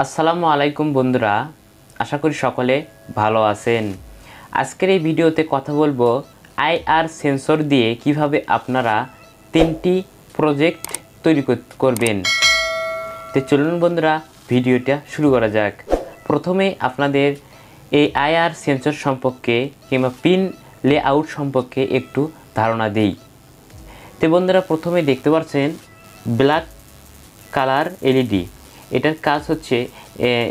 আসসালামু আলাইকুম বন্ধুরা, আশা করি সকলে ভালো আছেন। আজকের এই ভিডিওতে কথা বলব আইআর সেন্সর দিয়ে কীভাবে আপনারা তিনটি প্রজেক্ট তৈরি করবেন। তো চলুন বন্ধুরা, ভিডিওটা শুরু করা যাক। প্রথমে আপনাদের এই আইআর সেন্সর সম্পর্কে কিংবা পিন লেআউট সম্পর্কে একটু ধারণা দেই। তো বন্ধুরা, প্রথমে দেখতে পাচ্ছেন ব্ল্যাক কালার এলইডি। এটার কাজ হচ্ছে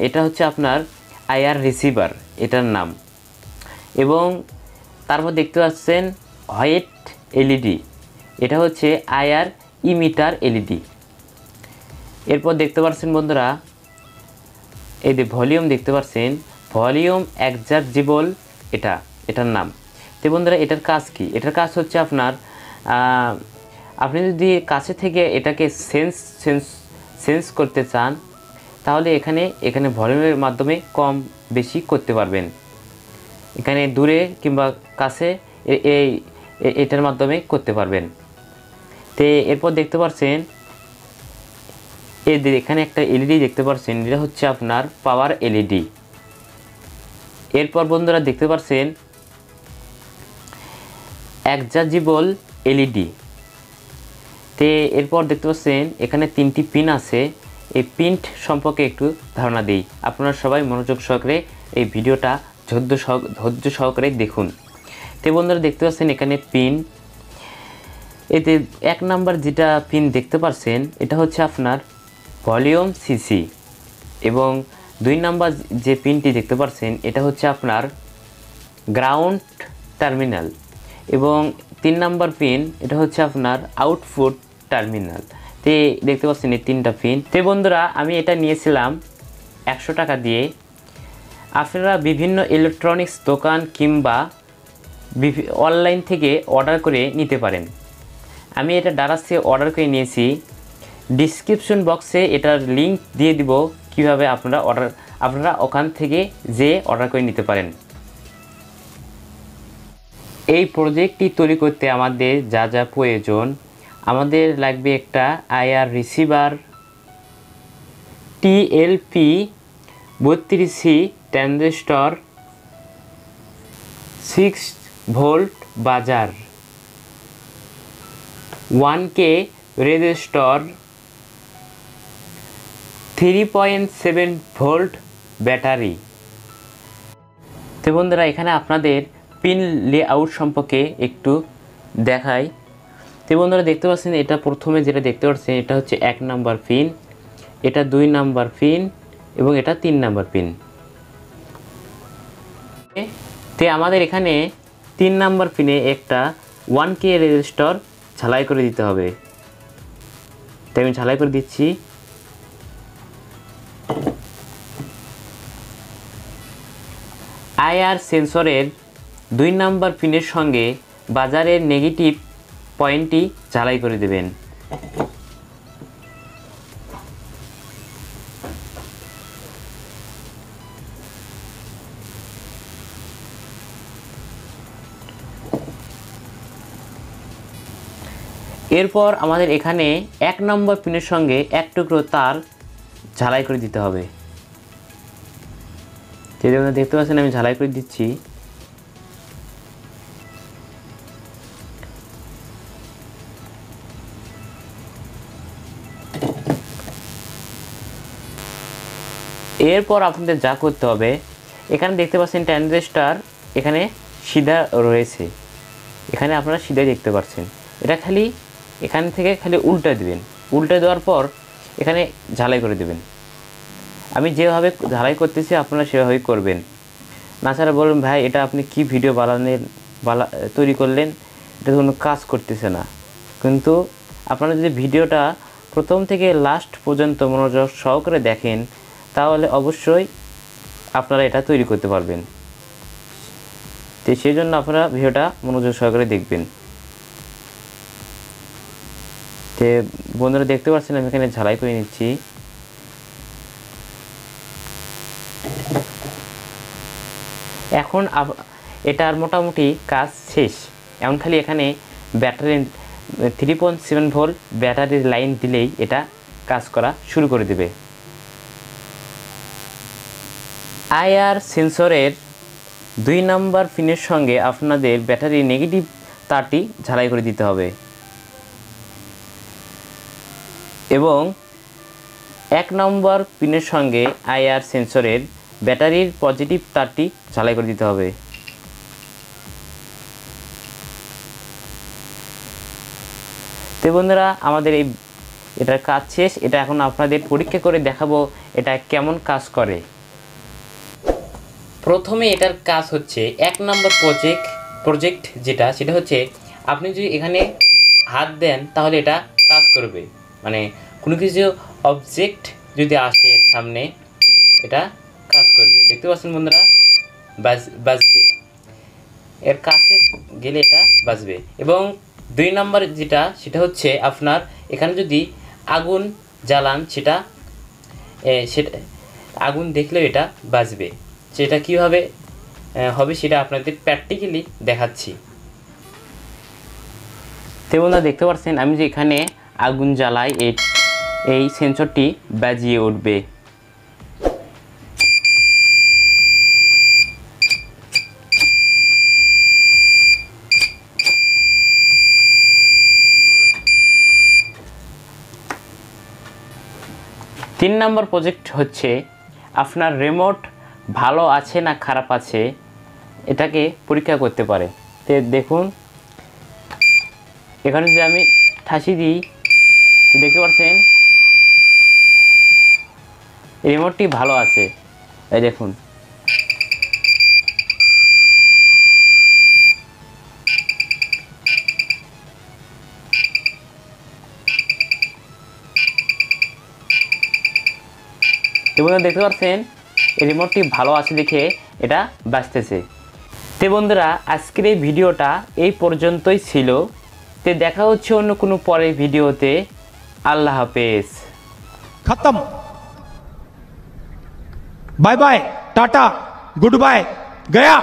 এটা হচ্ছে আপনার আইআর রিসিভার, এটার নাম। এবং তারপর দেখতে পাচ্ছেন হোয়াইট এলইডি, এটা হচ্ছে আইআর ইমিটার এলইডি। এরপর দেখতে পাচ্ছেন বন্ধুরা, এই যে ভলিউম দেখতে পাচ্ছেন, ভলিউম অ্যাডজাস্টেবল এটা, এটার নাম। তো বন্ধুরা, এটার কাজ কি? এটার কাজ হচ্ছে আপনার আপনি যদি কাছে থেকে এটাকে সেন্স সেন্স সেন্স করতে চান তাহলে এখানে এখানে ভলিউমের মাধ্যমে কম বেশি করতে পারবেন। এখানে দূরে কিংবা কাছে এই এটার মাধ্যমে করতে পারবেন। তো এরপর দেখতে পাচ্ছেন এই এখানে একটা এলইডি দেখতে পাচ্ছেন এটা হচ্ছে আপনার পাওয়ার এলইডি। এরপর বন্ধুরা দেখতে পাচ্ছেন একজাজিবল এলইডি। তে এরপর দেখতে পাচ্ছেন এখানে তিনটি পিন আছে। এই প্রিন্ট সম্পর্কে একটু ধারণা দিই। আপনারা সবাই মনোযোগ সহকারে এই ভিডিওটা ধৈর্য সহ, ধৈর্য সহকারে দেখুন। তে বন্ধুরা দেখতে পাচ্ছেন এখানে পিন এতে এক নাম্বার যেটা পিন দেখতে পাচ্ছেন এটা হচ্ছে আপনার ভলিউম সিসি এবং দুই নাম্বার যে পিনটি দেখতে পাচ্ছেন এটা হচ্ছে আপনার গ্রাউন্ড টার্মিনাল এবং তিন নাম্বার পিন এটা হচ্ছে আপনার আউটপুট টার্মিনাল তে দেখতে পাচ্ছেন এই তিনটা পিন তে বন্ধুরা, আমি এটা নিয়েছিলাম একশো টাকা দিয়ে। আপনারা বিভিন্ন ইলেকট্রনিক্স দোকান কিংবা অনলাইন থেকে অর্ডার করে নিতে পারেন। আমি এটা ডারাসে অর্ডার করে নিয়েছি। ডিসক্রিপশন বক্সে এটার লিংক দিয়ে দিব কীভাবে আপনারা অর্ডার আপনারা ওখান থেকে যে অর্ডার করে নিতে পারেন। এই প্রজেক্টটি তৈরি করতে আমাদের যা যা প্রয়োজন আমাদের লাগবে একটা আইআর রিসিভার, টিএলপি, বত্রিশ C, transistor, six volt buzzer, one K resistor, three point seven volt battery. তো বন্ধুরা, এখানে আপনাদের পিন লেআউট সম্পর্কে একটু দেখাই। তো বন্ধুরা দেখতে পাচ্ছেন, এটা প্রথমে যেটা দেখতে পাচ্ছেন, এটা হচ্ছে এক নাম্বার পিন, এটা দুই নাম্বার পিন এবং এটা তিন নাম্বার পিন। তে আমাদের এখানে তিন নাম্বার পিনে একটা ওয়ান কে রেজিস্টর ঝালাই করে দিতে হবে। তাই আমি ঝালাই করে দিচ্ছি। আইআর সেন্সরের দুই নাম্বার পিনের সঙ্গে বাজারের নেগেটিভ পয়েন্টটি ঝালাই করে দেবেন। এরপর আমাদের এখানে এক নম্বর পিনের সঙ্গে এক টুকরো তার ঝালাই করে দিতে হবে। যদি আপনারা দেখতে পাচ্ছেন আমি ঝালাই করে দিচ্ছি। এরপর আপনাদের যা করতে হবে, এখানে দেখতে পাচ্ছেন ট্রানজিস্টার এখানে সিধা রয়েছে। এখানে আপনারা সিধাই দেখতে পাচ্ছেন। এটা খালি এখান থেকে খালি উল্টা দিবেন। উল্টে দেওয়ার পর এখানে ঝালাই করে দেবেন। আমি যেভাবে ঝালাই করতেছি, আপনারা সেভাবেই করবেন। না ছাড়া বলুন, ভাই, এটা আপনি কি ভিডিও বানালেন, বালা, তৈরি করলেন? এটা কোনো কাজ করতেছে না। কিন্তু আপনারা যদি ভিডিওটা প্রথম থেকে লাস্ট পর্যন্ত মনোযোগ সহকারে দেখেন তাহলে অবশ্যই আপনারা এটা তৈরি করতে পারবেন। তো সেই জন্য আপনারা ভিডিওটা মনোযোগ সহকারে দেখবেন। তো বন্ধুরা দেখতে পাচ্ছেন, আমি এখানে ঝালাই করে নিচ্ছি। এখন এটার মোটামুটি কাজ শেষ। এখন খালি এখানে battery three point seven volt ব্যাটারির লাইন দিলেই এটা কাজ করা শুরু করে দেবে। আইআর সেন্সরের দুই নাম্বার পিনের সঙ্গে আপনাদের ব্যাটারি নেগেটিভ তারটি ঝালাই করে দিতে হবে। এবং এক নম্বর পিনের সঙ্গে আইআর সেন্সরের ব্যাটারির পজিটিভ তারটি ঝালাই করে দিতে হবে। তো বন্ধুরা, আমাদের এই এটার কাজ শেষ। এটা এখন আপনাদের পরীক্ষা করে দেখাবো এটা কেমন কাজ করে। প্রথমে এটার কাজ হচ্ছে, এক নম্বর প্রজেক্ট প্রজেক্ট যেটা, সেটা হচ্ছে আপনি যদি এখানে হাত দেন, তাহলে এটা কাজ করবে। মানে কোনো কিছু অবজেক্ট যদি আসে সামনে, এটা কাজ করবে। দেখতে পাচ্ছেন বন্ধুরা, বাজ, বাজবে। এর কাছে গেলে এটা বাজবে। এবং দুই নম্বর যেটা, সেটা হচ্ছে আপনার এখানে যদি আগুন জ্বালান, সেটা সেটা, আগুন দেখলেও এটা বাজবে। সেটা কীভাবে হবে সেটা আপনাদের প্র্যাকটিক্যালি দেখাচ্ছি। তো বন্ধুরা, দেখতে পাচ্ছেন, আমি যে এখানে আগুন জ্বালাই এই সেন্সরটি বাজিয়ে উঠবে। তিন নম্বর প্রজেক্ট হচ্ছে আপনার রিমোট ভালো আছে না খারাপ আছে, এটাকে পরীক্ষা করতে পারে। তো দেখুন, এখানে যদি আমি ঠাসি দিই দেখতে পাচ্ছেন রিমোটটি ভালো আছে। এই দেখুন। দেখতে পাচ্ছেন রিমোটটি ভালো আছে দেখে এটা বাঁচতেছে। তে বন্ধুরা, আজকের এই ভিডিওটা এই পর্যন্তই ছিল। তে দেখা হচ্ছে অন্য কোনো পরের ভিডিওতে। আল্লাহ হাফেজ। খতম। Bye bye, tata, good bye, Gaya.